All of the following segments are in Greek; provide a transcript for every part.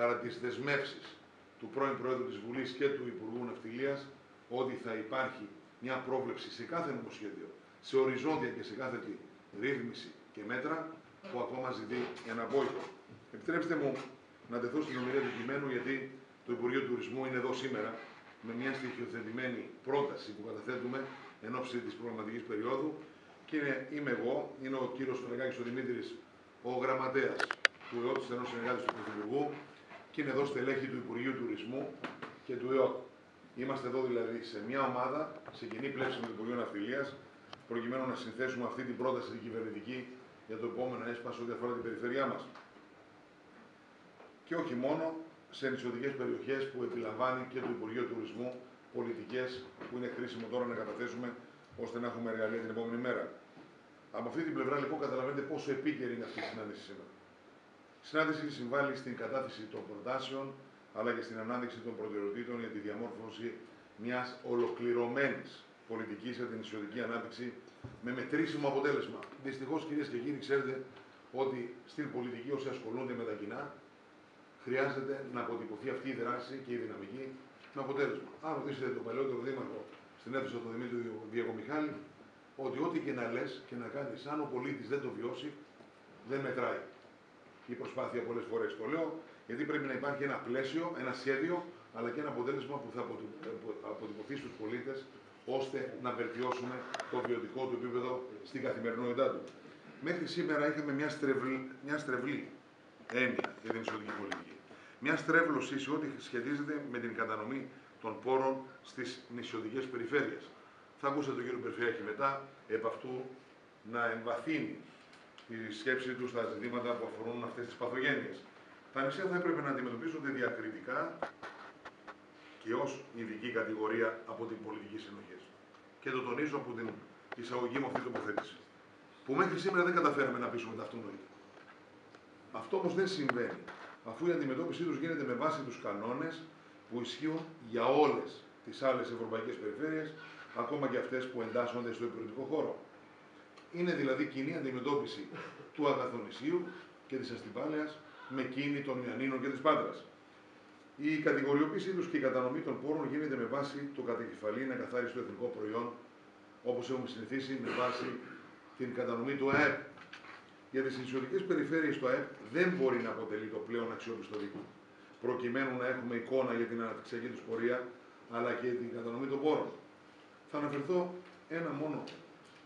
παρά τις δεσμεύσεις του πρώην Πρόεδρου της Βουλής και του Υπουργού Ναυτιλίας ότι θα υπάρχει μια πρόβλεψη σε κάθε νομοσχέδιο, σε οριζόντια και σε κάθε τι ρύθμιση και μέτρα που ακόμα ζητεί ένα βόητο. Επιτρέψτε μου να τεθώ στην ομιλία του κειμένου γιατί το Υπουργείο Τουρισμού είναι εδώ σήμερα με μια στοιχειοθετημένη πρόταση που καταθέτουμε εν ώψη της προγραμματικής περίοδου και είναι, είμαι εγώ, είναι ο κύριος Φωνεγάκης ο Δημήτρης, ο γραμματέας του ΕΟΤ, στενός συνεργάτης του Πρωθυπουργού και είναι εδώ στελέχη του Υπουργείου Τουρισμού και του ΕΟΤ. Είμαστε εδώ δηλαδή σε μια ομάδα, σε κοινή πλεύση με το Υπουργείο Ναυτιλίας, προκειμένου να συνθέσουμε αυτή την πρόταση την κυβερνητική για το επόμενο έσπασο ό,τι αφορά την περιφέρειά μας. Και όχι μόνο σε νησιωτικές περιοχές που επιλαμβάνει και το Υπουργείο Τουρισμού πολιτικές που είναι χρήσιμο τώρα να καταθέσουμε ώστε να έχουμε εργαλεία την επόμενη μέρα. Από αυτή την πλευρά λοιπόν καταλαβαίνετε πόσο επίκαιρη είναι αυτή η συνάντηση σήμερα. Η συνάντηση συμβάλλει στην κατάθεση των προτάσεων αλλά και στην ανάδειξη των προτεραιοτήτων για τη διαμόρφωση μιας ολοκληρωμένης πολιτικής για την νησιωτική ανάπτυξη με μετρήσιμο αποτέλεσμα. Δυστυχώς, κυρίες και κύριοι, ξέρετε ότι στην πολιτική όσοι ασχολούνται με τα κοινά χρειάζεται να αποτυπωθεί αυτή η δράση και η δυναμική με αποτέλεσμα. Αν ρωτήσετε τον παλαιότερο δήμαρχο στην αίθουσα του Δημήτρη Διακομιχάλη, ότι ό,τι και να λες και να κάνεις, αν ο πολίτης δεν το βιώσει, δεν μετράει. Η προσπάθεια πολλές φορές το λέω, γιατί πρέπει να υπάρχει ένα πλαίσιο, ένα σχέδιο, αλλά και ένα αποτέλεσμα που θα αποτυπωθεί στους πολίτες, ώστε να βελτιώσουμε το βιωτικό του επίπεδο στην καθημερινότητά του. Μέχρι σήμερα είχαμε μια στρεβλή, μια στρεβλή έννοια για την ισοτική πολιτική. Μια στρέβλωση σε ό,τι σχετίζεται με την κατανομή των πόρων στις νησιωτικές περιφέρειες. Θα ακούσετε τον κύριο Περφιάκη μετά επ' αυτού να εμβαθύνει τη σκέψη τους στα ζητήματα που αφορούν αυτές τις παθογένειες. Τα νησιά θα έπρεπε να αντιμετωπίζονται διακριτικά και ως ειδική κατηγορία από την πολιτική συνοχή. Και το τονίζω από την εισαγωγή μου αυτή τοποθέτηση. Που μέχρι σήμερα δεν καταφέραμε να πείσουμε τα αυτονόητα. Αυτό όμως δεν συμβαίνει, αφού η αντιμετώπιση τους γίνεται με βάση τους κανόνες που ισχύουν για όλες τις άλλες ευρωπαϊκές περιφέρειες, ακόμα και αυτές που εντάσσονται στο υπηρετικό χώρο. Είναι δηλαδή κοινή αντιμετώπιση του Αγαθονησίου και της Αστυπάλαιας με κίνη των Ιαννίνων και της Πάντρας. Η κατηγοριοποίησή τους και η κατανομή των πόρων γίνεται με βάση το κατακεφαλή να καθάριστο εθνικό προϊόν, όπως έχουμε συνηθίσει, με βάση την κατανομή του ΑΕΠ. Για τις νησιωτικέ περιφέρειες το ΑΕΠ δεν μπορεί να αποτελεί το πλέον αξιόπιστο δείκτη, προκειμένου να έχουμε εικόνα για την αναπτυξιακή τους πορεία, αλλά και την κατανομή των πόρων. Θα αναφερθώ ένα μόνο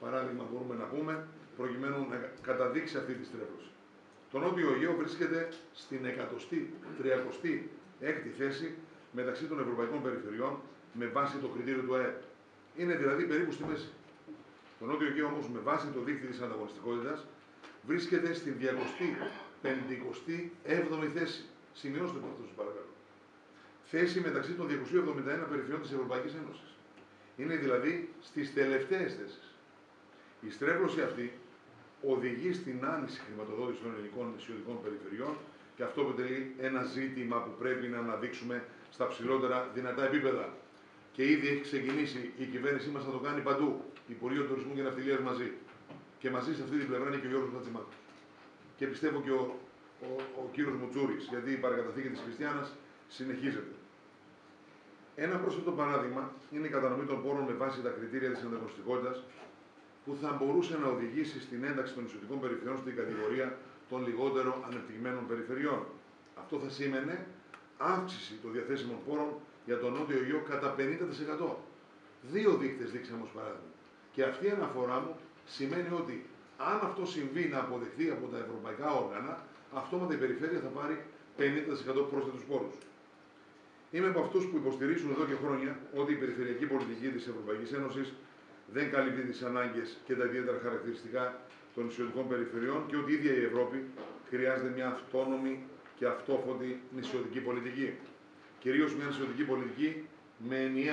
παράδειγμα μπορούμε να πούμε, προκειμένου να καταδείξει αυτή τη στρέβλωση. Το Νότιο Αιγαίο βρίσκεται στην 136η θέση μεταξύ των ευρωπαϊκών περιφερειών με βάση το κριτήριο του ΑΕΠ. Είναι δηλαδή περίπου στη μέση. Το Νότιο Αιγαίο όμως με βάση το δίκτυο της ανταγωνιστικότητας βρίσκεται στην 257η θέση. Σημειώστε το αυτό, σας παρακαλώ. Θέση μεταξύ των 271 περιφερειών της Ευρωπαϊκής Ένωσης. Είναι δηλαδή στις τελευταίες θέσεις. Η στρέβλωση αυτή οδηγεί στην άνηση χρηματοδότησης των ελληνικών νησιωτικών περιφερειών και αυτό αποτελεί ένα ζήτημα που πρέπει να αναδείξουμε στα ψηλότερα δυνατά επίπεδα. Και ήδη έχει ξεκινήσει η κυβέρνησή μας να το κάνει παντού. Υπουργείο Τουρισμού και Ναυτιλίας μαζί. Και μαζί σε αυτή την πλευρά είναι και ο Γιώργος Ματσιμάκο. Και πιστεύω και ο, ο, ο κύριος Μουτζούρη, γιατί η παρακαταθήκη της Χριστιανάς συνεχίζεται. Ένα πρόσθετο παράδειγμα είναι η κατανομή των πόρων με βάση τα κριτήρια της ανταγωνιστικότητας που θα μπορούσε να οδηγήσει στην ένταξη των νησιωτικών περιφερειών στην κατηγορία των λιγότερο ανεπτυγμένων περιφερειών. Αυτό θα σήμαινε αύξηση των διαθέσιμων πόρων για τον Νότιο Αιγαίο κατά 50%. Δύο δείκτες δείξαμε ως παράδειγμα. Και αυτή η αναφορά μου σημαίνει ότι αν αυτό συμβεί να αποδεχθεί από τα ευρωπαϊκά όργανα, αυτόματα η περιφέρεια θα πάρει 50% πρόσθετους πόρους. Είμαι από αυτούς που υποστηρίζουν εδώ και χρόνια ότι η περιφερειακή πολιτική της Ευρωπαϊκής Ένωσης δεν καλύπτει τις ανάγκες και τα ιδιαίτερα χαρακτηριστικά των νησιωτικών περιφερειών και ότι η ίδια η Ευρώπη χρειάζεται μια αυτόνομη και αυτόφωτη νησιωτική πολιτική. Κυρίως μια νησιωτική πολιτική με ενιαία